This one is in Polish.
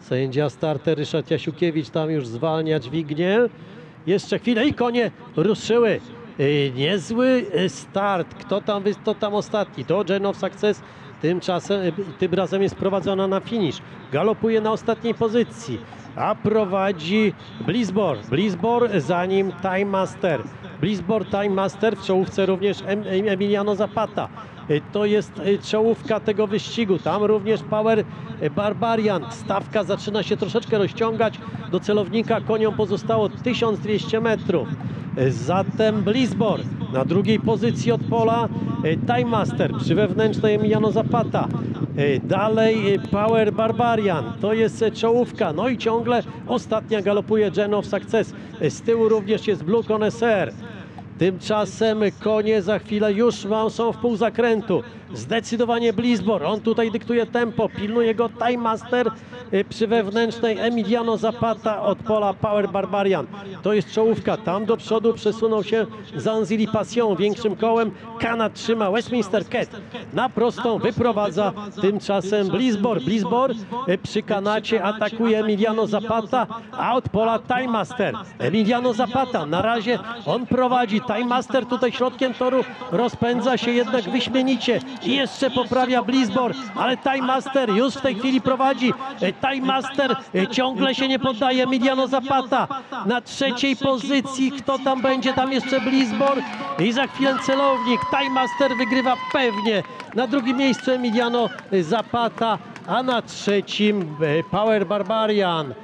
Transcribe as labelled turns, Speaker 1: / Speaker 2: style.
Speaker 1: Sędzia starter Ryszard Jasiukiewicz tam już zwalnia dźwignię. Jeszcze chwilę i konie ruszyły. Yy, Niezły yy, start. Kto tam, kto tam ostatni? To Gen of Success. Tymczasem, yy, tym razem jest prowadzona na finish. Galopuje na ostatniej pozycji. A prowadzi Blizbor. Blizbor za nim Time Master. Blizbor Time Master w czołówce również em, em, Emiliano Zapata. Y, To jest y, czołówka tego wyścigu. Tam również Power Barbarian. Stawka zaczyna się troszeczkę rozciągać. Do celownika koniom pozostało 1200 metrów. Y, Zatem Blizbor na drugiej pozycji od pola y, Time Master przy wewnętrznej Emiliano Zapata. Y, Dalej Power Barbarian. To jest czołówka. No i ciągle ostatnia galopuje Gen of Success. Z tyłu również jest Blue Connoisseur. Tymczasem konie za chwilę już są w pół zakrętu. Zdecydowanie Blizbor. On tutaj dyktuje tempo. Pilnuje go Time Master y, przy wewnętrznej Emiliano Zapata od pola Power Barbarian. To jest czołówka. Tam do przodu przesunął się Zanzili Passion większym kołem. Kanad trzyma Westminster Cat. Na prostą wyprowadza tymczasem Blizbor. Blizbor y, przy kanacie atakuje Emiliano Zapata, a od pola Time Master. Emiliano Zapata na razie on prowadzi. Time Master tutaj środkiem toru rozpędza się jednak wyśmienicie i jeszcze poprawia Blizbor, ale Time Master już w tej chwili prowadzi. Time Master ciągle się nie poddaje. Emiliano Zapata na trzeciej pozycji. Kto tam będzie? Tam jeszcze Blizbor i za chwilę celownik. Time Master wygrywa pewnie. Na drugim miejscu Emiliano Zapata, a na trzecim e, Power Barbarian.